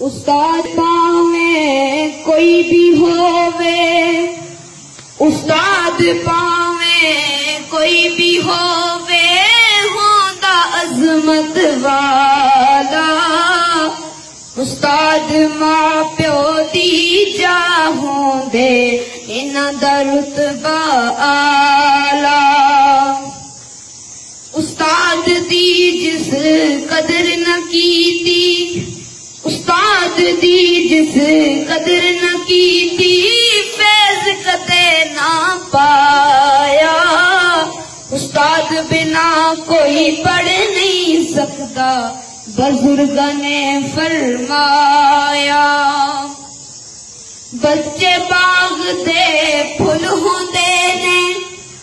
ਉਸਤਾਦ ਪਾਵੇਂ ਕੋਈ ਵੀ ਹੋਵੇ, ਉਸਤਾਦ ਪਾਵੇਂ ਕੋਈ ਵੀ ਹੋਵੇ, ਹੁੰਦਾ ਅਜ਼ਮਤ ਵਾਲਾ। ਉਸਤਾਦ ਮਾਂ ਪਿਓ ਦੀ ਜਾ ਹੁੰਦੇ, ਇਹਨਾਂ ਦਾ ਰਤਬਾ ਆਲਾ। ਉਸਤਾਦ ਦੀ ਜਿਸ ਕਦਰ दी जिस कदर न कीती, फैज कदे ना पाया। उस्ताद बिना कोई पढ़ नहीं सकता, बुज़ुर्ग ने फरमाया। बच्चे बाग दे, फुल होंदे ने,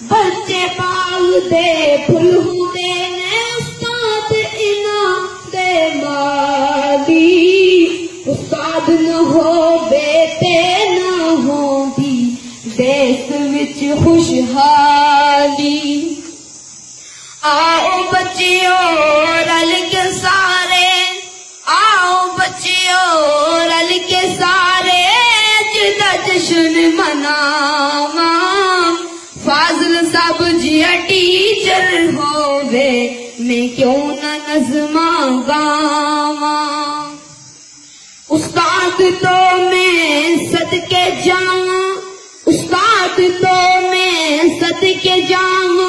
बच्चे बाग दे उस्ताद न हो बेटे न होंदी देश विच खुशहाली। आओ बच्चियों, रल के सारे। आओ बच्चियों, रल के सारे। जिदा जश्न मनावा। फाजल सब जिया टीचर होवे, मैं क्यों न नजमा गावा? तो मैं सदके जावा उस्ताद तो मैं सदके जावा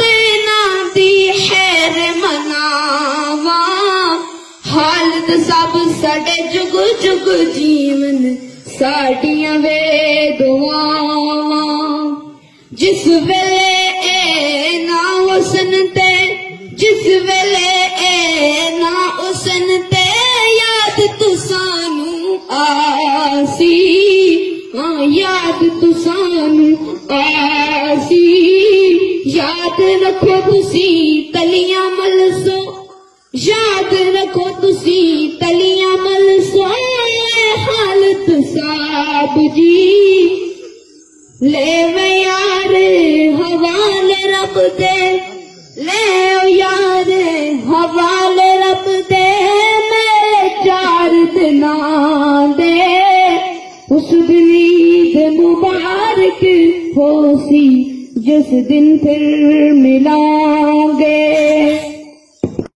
तेना दी खैर मनावा हालत सब साडे जुग जुग जीवन साडियां वे दुआवा जिस वेले ए ना हुसन ते जिस वेले ए ना हुसन ते याद तुसानू आसी हाँ याद आसी याद रखो तुसी तलियां मलसो। याद रखो तुसी तलियां मलसो। हालत साब जी ले वे यार हवाले रब दे ले यार दिन ईद मुबारक होसी जिस दिन फिर मिलांगे।